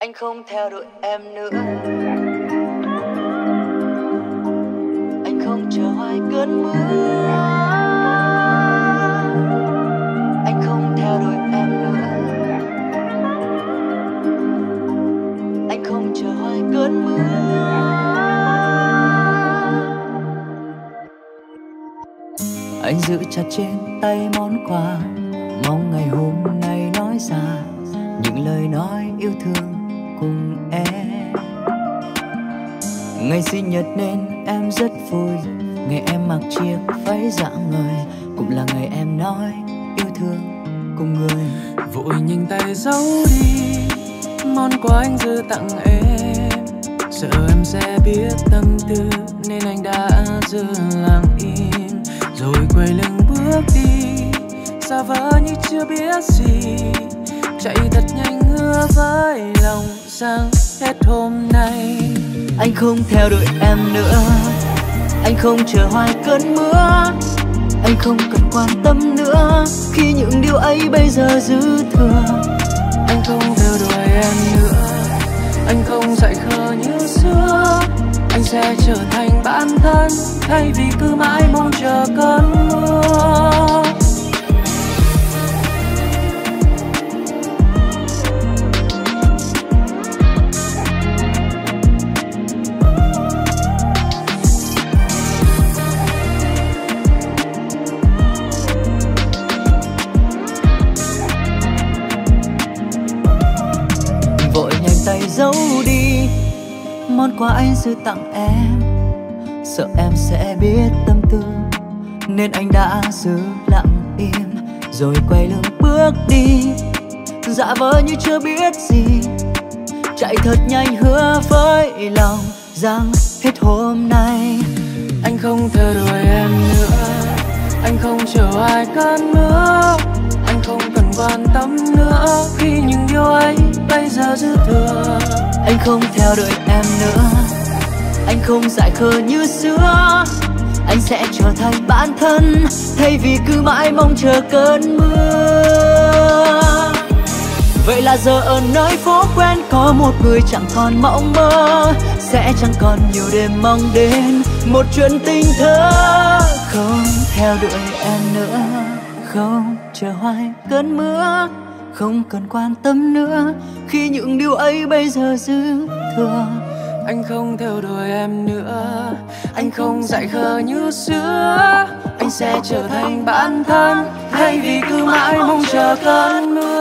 anh không theo đuổi em nữa. Anh không chờ hoài cơn mưa. Anh không theo đuổi em nữa. Anh không chờ hoài cơn mưa. Anh giữ chặt trên tay món quà, mong ngày hôm nay nói ra những lời nói yêu thương cùng em. Ngày sinh nhật nên em rất vui. Ngày em mặc chiếc váy dạng người, cũng là ngày em nói yêu thương cùng người. Vội nhìn tay giấu đi, món quà anh dư tặng em. Sợ em sẽ biết tâm tư, nên anh đã giữ lặng im. Rồi quay lưng bước đi, xa vờ như chưa biết gì. Chạy thật nhanh hứa với lòng rằng hết hôm nay. Anh không theo đuổi em nữa. Anh không chờ hoài cơn mưa. Anh không cần quan tâm nữa. Khi những điều ấy bây giờ dư thừa, anh không theo đuổi em nữa. Anh không dạy khờ như xưa. Anh sẽ trở thành bản thân thay vì cứ mãi mong chờ cơn giấu đi. Món quà anh dư tặng em, sợ em sẽ biết tâm tư, nên anh đã giữ lặng im, rồi quay lưng bước đi. Dạ vờ như chưa biết gì, chạy thật nhanh hứa với lòng rằng hết hôm nay anh không theo đuổi em nữa. Anh không chờ ai cơn mưa anh không cần quan tâm nữa. Khi những điều ấy bây giờ dư thừa anh không theo đuổi em nữa. Anh không dại khờ như xưa. Anh sẽ trở thành bản thân, thay vì cứ mãi mong chờ cơn mưa. Vậy là giờ ở nơi phố quen có một người chẳng còn mộng mơ. Sẽ chẳng còn nhiều đêm mong đến một chuyện tình thơ. Không theo đuổi em nữa. Không chờ hoài cơn mưa. Không cần quan tâm nữa khi những điều ấy bây giờ dư thừa. Anh không theo đuổi em nữa. Anh không dại khờ như xưa. Anh sẽ trở thành bản thân. Thay vì cứ mãi mong chờ cơn mưa.